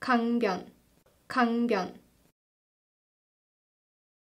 강변 강변.